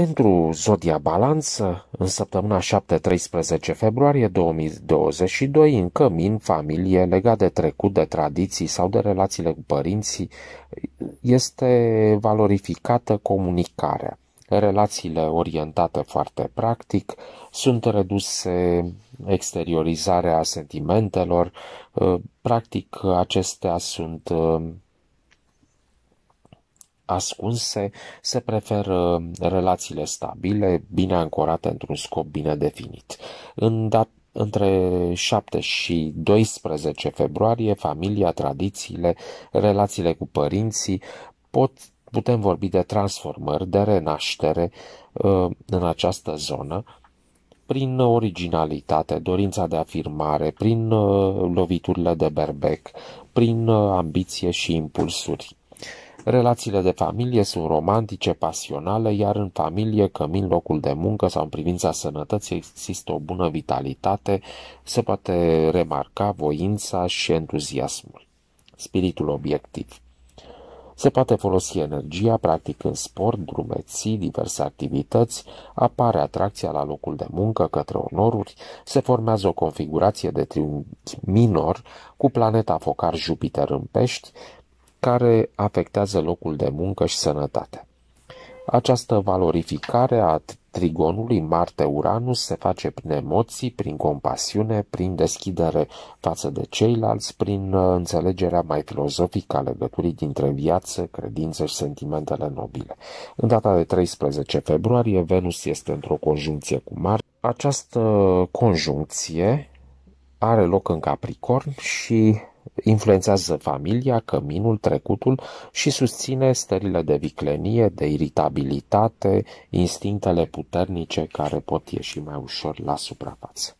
Pentru Zodia Balanță, în săptămâna 7-13 februarie 2022, în cămin, familie, legat de trecut, de tradiții sau de relațiile cu părinții, este valorificată comunicarea. Relațiile orientate foarte practic sunt reduse exteriorizarea sentimentelor, practic acestea sunt ascunse, se preferă relațiile stabile, bine ancorate într-un scop bine definit. În dat între 7 și 12 februarie, familia, tradițiile, relațiile cu părinții pot putem vorbi de transformări, de renaștere uh, în această zonă, prin originalitate, dorința de afirmare, prin uh, loviturile de berbec, prin uh, ambiție și impulsuri. Relațiile de familie sunt romantice, pasionale, iar în familie, cămin locul de muncă sau în privința sănătății există o bună vitalitate, se poate remarca voința și entuziasmul. Spiritul obiectiv. Se poate folosi energia, practic în sport, drumeții, diverse activități, apare atracția la locul de muncă către onoruri, se formează o configurație de triunghi minor cu planeta focar Jupiter în pești, care afectează locul de muncă și sănătate. Această valorificare a trigonului Marte-Uranus se face prin emoții, prin compasiune, prin deschidere față de ceilalți, prin uh, înțelegerea mai filozofică a legăturii dintre viață, credință și sentimentele nobile. În data de 13 februarie, Venus este într-o conjuncție cu Marte. Această conjuncție are loc în Capricorn și influențează familia, căminul, trecutul și susține stările de viclenie, de iritabilitate, instinctele puternice care pot ieși mai ușor la suprafață.